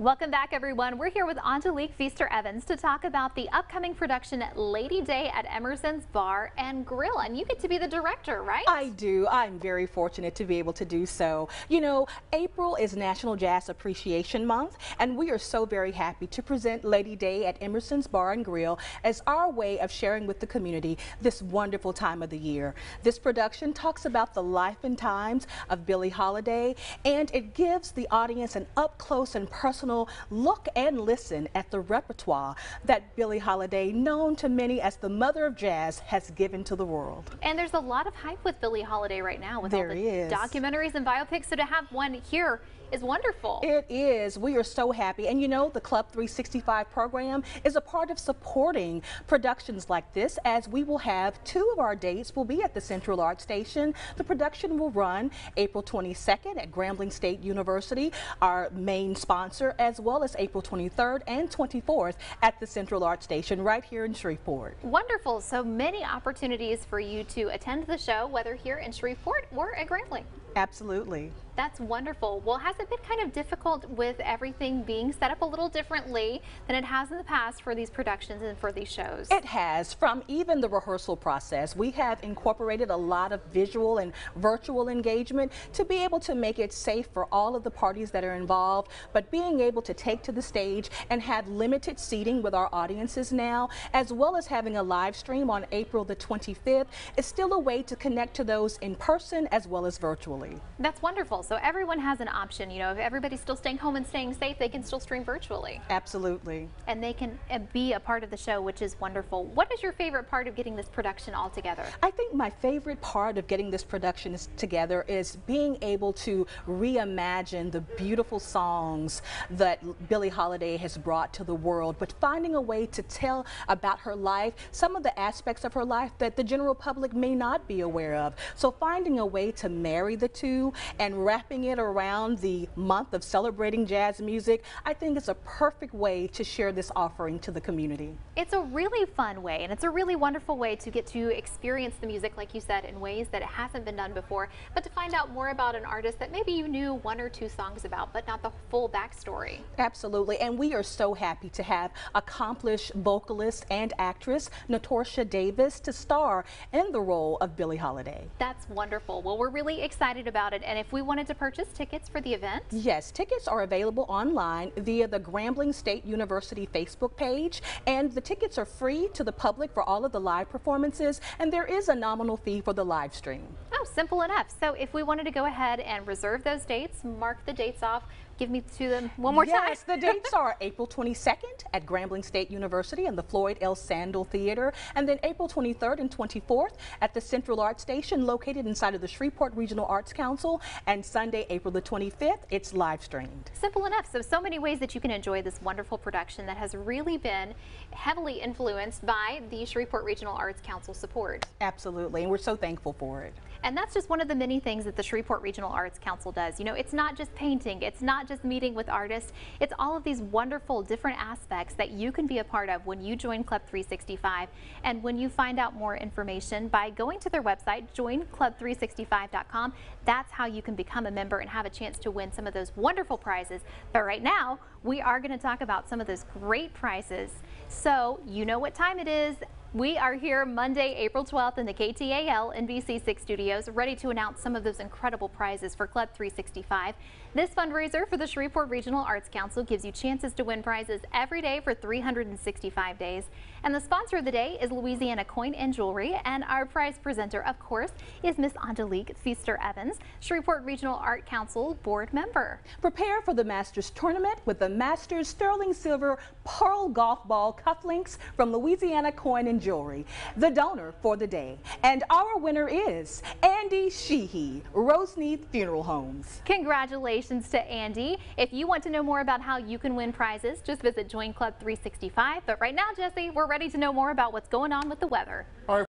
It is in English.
Welcome back, everyone. We're here with Angelique Feaster Evans to talk about the upcoming production Lady Day at Emerson's Bar and Grill. And you get to be the director, right? I do. I'm very fortunate to be able to do so. You know, April is National Jazz Appreciation Month, and we are so very happy to present Lady Day at Emerson's Bar and Grill as our way of sharing with the community this wonderful time of the year. This production talks about the life and times of Billie Holiday, and it gives the audience an up close and personal personal look and listen at the repertoire that Billie Holiday, known to many as the mother of jazz, has given to the world. And there's a lot of hype with Billie Holiday right now with there all the is. documentaries and biopics. So to have one here is wonderful. It is. We are so happy. And you know, the Club 365 program is a part of supporting productions like this as we will have two of our dates will be at the Central Art Station. The production will run April 22nd at Grambling State University, our main sponsor, as well as April 23rd and 24th at the Central Art Station right here in Shreveport. Wonderful. So many opportunities for you to attend the show, whether here in Shreveport or at Grambling. Absolutely. That's wonderful. Well, has it been kind of difficult with everything being set up a little differently than it has in the past for these productions and for these shows? It has. From even the rehearsal process, we have incorporated a lot of visual and virtual engagement to be able to make it safe for all of the parties that are involved, but being able to take to the stage and have limited seating with our audiences now, as well as having a live stream on April the 25th, is still a way to connect to those in person as well as virtually. That's wonderful. So everyone has an option. You know, if everybody's still staying home and staying safe, they can still stream virtually. Absolutely. And they can uh, be a part of the show, which is wonderful. What is your favorite part of getting this production all together? I think my favorite part of getting this production together is being able to reimagine the beautiful songs that Billie Holiday has brought to the world, but finding a way to tell about her life, some of the aspects of her life that the general public may not be aware of. So finding a way to marry the two and wrap wrapping it around the month of celebrating jazz music, I think it's a perfect way to share this offering to the community. It's a really fun way and it's a really wonderful way to get to experience the music, like you said, in ways that it hasn't been done before, but to find out more about an artist that maybe you knew one or two songs about, but not the full backstory. Absolutely, and we are so happy to have accomplished vocalist and actress Natorsha Davis to star in the role of Billie Holiday. That's wonderful. Well, we're really excited about it, and if we wanted to purchase tickets for the event? Yes, tickets are available online via the Grambling State University Facebook page, and the tickets are free to the public for all of the live performances, and there is a nominal fee for the live stream. Oh, simple enough. So if we wanted to go ahead and reserve those dates, mark the dates off, give me to them one more yes, time. Yes, the dates are April 22nd at Grambling State University and the Floyd L. Sandel Theater, and then April 23rd and 24th at the Central Art Station located inside of the Shreveport Regional Arts Council, and Sunday, April the 25th, it's live streamed. Simple enough. So, so many ways that you can enjoy this wonderful production that has really been heavily influenced by the Shreveport Regional Arts Council support. Absolutely, and we're so thankful for it. And that's just one of the many things that the Shreveport Regional Arts Council does. You know, it's not just painting, it's not just meeting with artists, it's all of these wonderful different aspects that you can be a part of when you join Club 365 and when you find out more information by going to their website, joinclub365.com. That's how you can become a member and have a chance to win some of those wonderful prizes. But right now, we are going to talk about some of those great prizes. So you know what time it is. We are here Monday, April 12th in the KTAL NBC6 studios, ready to announce some of those incredible prizes for Club 365. This fundraiser for the Shreveport Regional Arts Council gives you chances to win prizes every day for 365 days. And the sponsor of the day is Louisiana Coin and Jewelry, and our prize presenter, of course, is Miss Angelique Feaster Evans, Shreveport Regional Art Council board member. Prepare for the Masters Tournament with the Masters Sterling Silver Pearl Golf Ball Cufflinks from Louisiana Coin and Jewelry, the donor for the day. And our winner is Andy Sheehy, Roseneath Funeral Homes. Congratulations to Andy. If you want to know more about how you can win prizes, just visit Join Club 365. But right now, Jesse, we're ready to know more about what's going on with the weather.